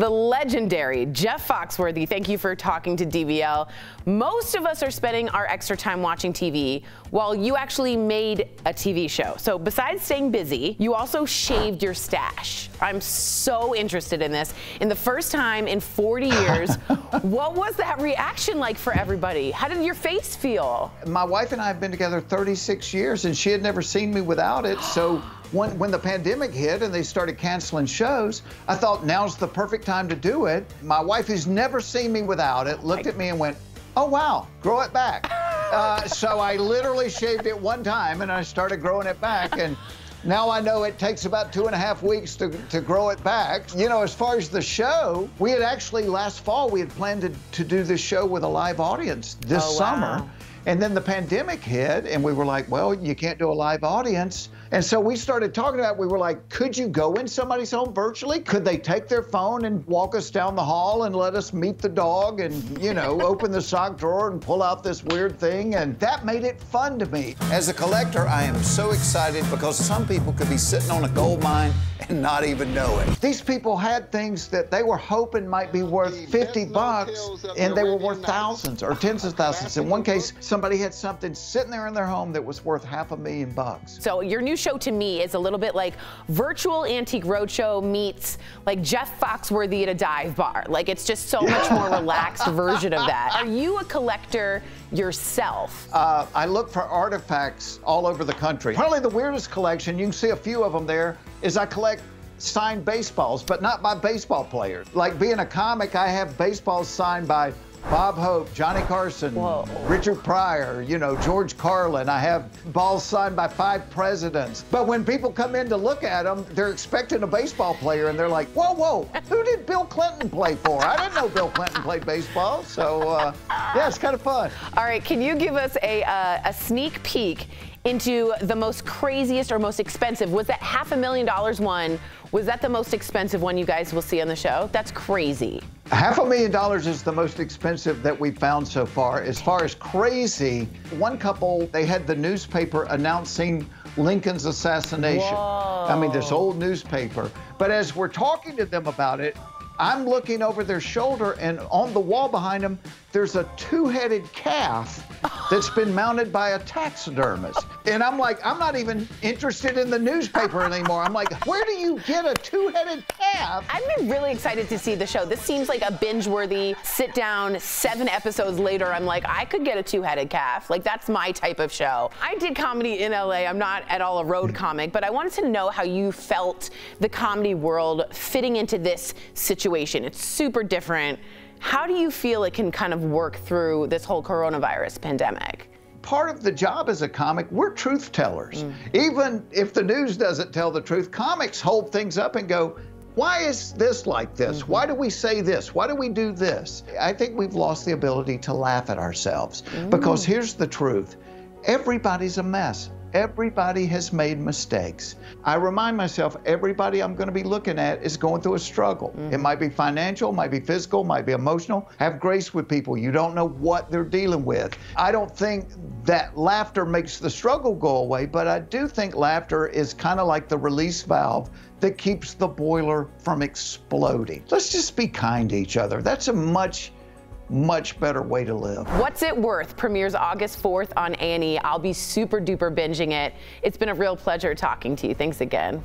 the legendary Jeff Foxworthy. Thank you for talking to DBL. Most of us are spending our extra time watching TV while you actually made a TV show. So besides staying busy, you also shaved your stash. I'm so interested in this. In the first time in 40 years, what was that reaction like for everybody? How did your face feel? My wife and I have been together 36 years and she had never seen me without it. So when, when the pandemic hit and they started canceling shows, I thought now's the perfect time to do it. My wife, who's never seen me without it, looked at me and went, oh, wow, grow it back. Uh, so I literally shaved it one time and I started growing it back. And now I know it takes about two and a half weeks to, to grow it back. You know, as far as the show, we had actually last fall, we had planned to, to do this show with a live audience this Oh, summer. wow. And then the pandemic hit, and we were like, well, you can't do a live audience. And so we started talking about, we were like, could you go in somebody's home virtually? Could they take their phone and walk us down the hall and let us meet the dog and, you know, open the sock drawer and pull out this weird thing? And that made it fun to me. As a collector, I am so excited because some people could be sitting on a gold mine and not even know it. These people had things that they were hoping might be worth 50 bucks and they were worth thousands or tens of thousands. In one case, somebody had something sitting there in their home that was worth half a million bucks. So your new show to me is a little bit like virtual antique roadshow meets like Jeff Foxworthy at a dive bar. Like it's just so much more relaxed version of that. Are you a collector yourself? Uh, I look for artifacts all over the country. Probably the weirdest collection, you can see a few of them there, is I collect signed baseballs, but not by baseball players. Like being a comic, I have baseballs signed by Bob Hope, Johnny Carson, Whoa. Richard Pryor, you know, George Carlin. I have balls signed by five presidents. But when people come in to look at them, they're expecting a baseball player and they're like, whoa, whoa, who did Bill Clinton play for? I didn't know Bill Clinton played baseball. So, uh, yeah, it's kind of fun. All right, can you give us a, uh, a sneak peek into the most craziest or most expensive? Was that half a million dollars one? Was that the most expensive one you guys will see on the show? That's crazy. Half a million dollars is the most expensive that we've found so far. As far as crazy, one couple, they had the newspaper announcing Lincoln's assassination. I mean, this old newspaper. But as we're talking to them about it, I'm looking over their shoulder, and on the wall behind them, there's a two headed calf that's been mounted by a taxidermist. And I'm like, I'm not even interested in the newspaper anymore. I'm like, where do you get a two headed calf? I've been really excited to see the show. This seems like a binge-worthy sit down seven episodes later. I'm like, I could get a two-headed calf. Like that's my type of show. I did comedy in LA. I'm not at all a road comic, but I wanted to know how you felt the comedy world fitting into this situation. It's super different. How do you feel it can kind of work through this whole coronavirus pandemic? part of the job as a comic, we're truth tellers. Mm. Even if the news doesn't tell the truth, comics hold things up and go, why is this like this? Mm-hmm. Why do we say this? Why do we do this? I think we've lost the ability to laugh at ourselves mm. because here's the truth everybody's a mess. Everybody has made mistakes. I remind myself everybody I'm going to be looking at is going through a struggle. Mm-hmm. It might be financial, might be physical, might be emotional. Have grace with people. You don't know what they're dealing with. I don't think that laughter makes the struggle go away, but I do think laughter is kind of like the release valve that keeps the boiler from exploding. Let's just be kind to each other. That's a much much better way to live. What's It Worth premieres August 4th on A&E. I'll be super duper binging it. It's been a real pleasure talking to you. Thanks again.